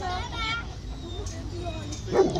来吧。